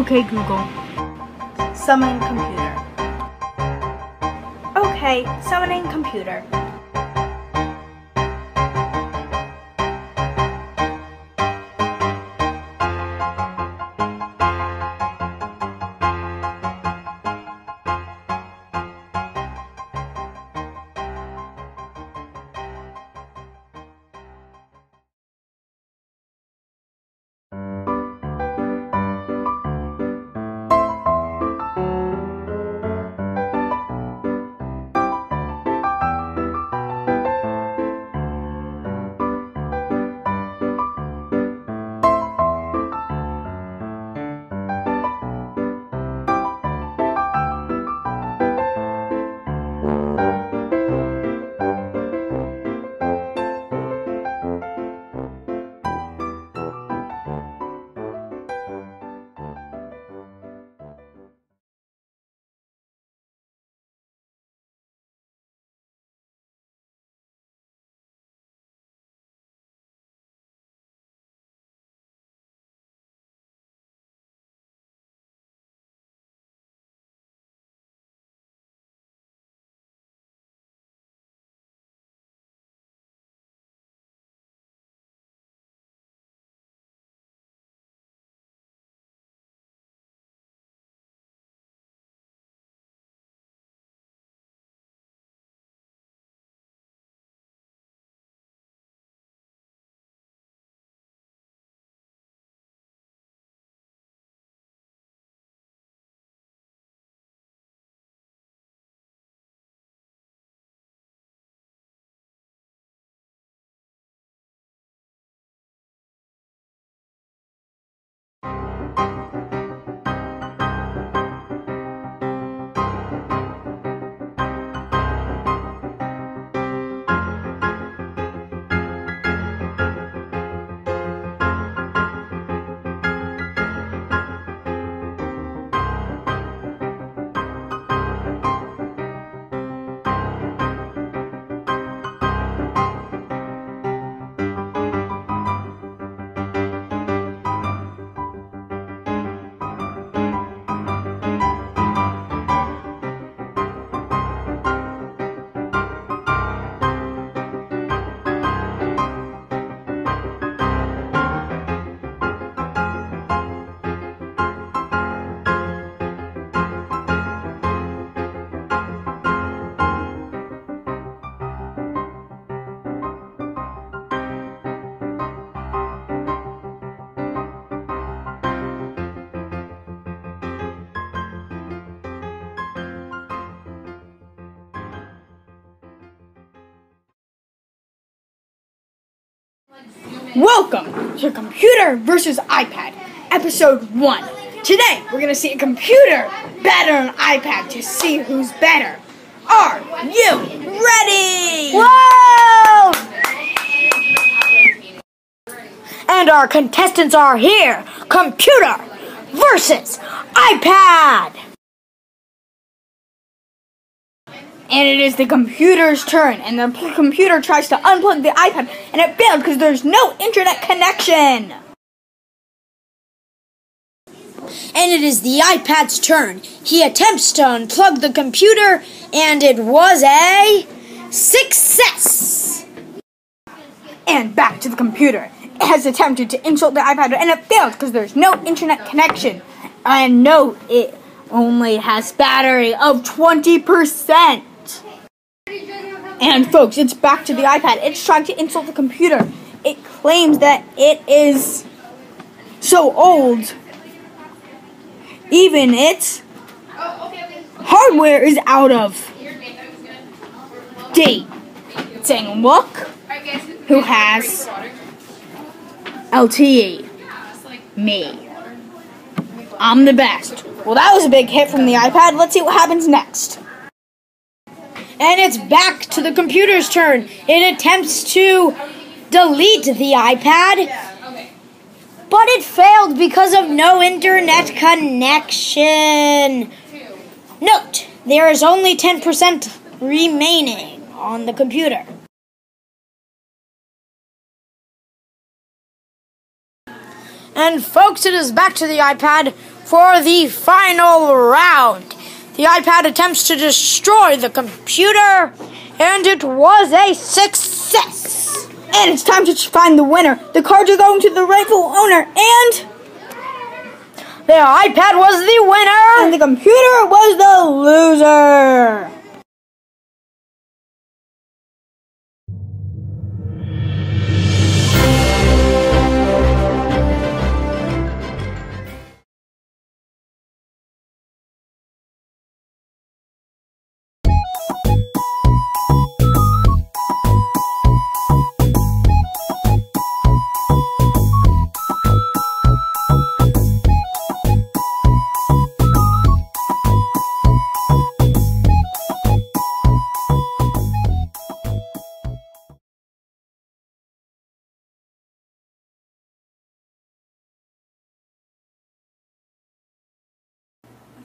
Okay, Google. Summon computer. Okay, summoning computer. Welcome to Computer versus iPad, Episode 1. Today, we're going to see a computer better than iPad to see who's better. Are you ready? Whoa! And our contestants are here Computer versus iPad. And it is the computer's turn, and the computer tries to unplug the iPad, and it failed because there's no internet connection. And it is the iPad's turn. He attempts to unplug the computer, and it was a success. And back to the computer. It has attempted to insult the iPad, and it failed because there's no internet connection. And note, it only has battery of 20%. And folks, it's back to the iPad. It's trying to insult the computer. It claims that it is so old. Even its hardware is out of date. It's saying, look who has LTE. Me. I'm the best. Well, that was a big hit from the iPad. Let's see what happens next. And it's back to the computer's turn. It attempts to delete the iPad, but it failed because of no internet connection. Note, there is only 10% remaining on the computer. And folks, it is back to the iPad for the final round. The iPad attempts to destroy the computer, and it was a success. And it's time to find the winner. The cards are going to the rightful owner, and The iPad was the winner. and the computer was the loser.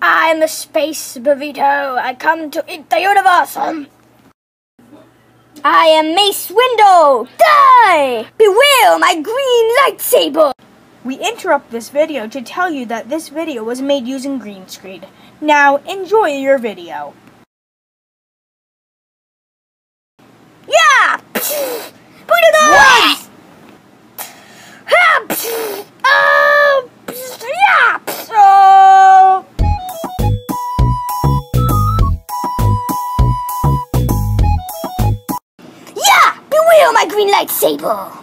I'm the space burrito. I come to eat the universe. I am Mace Windu. Die! Beware my green lightsaber. We interrupt this video to tell you that this video was made using green screen. Now enjoy your video. Yeah!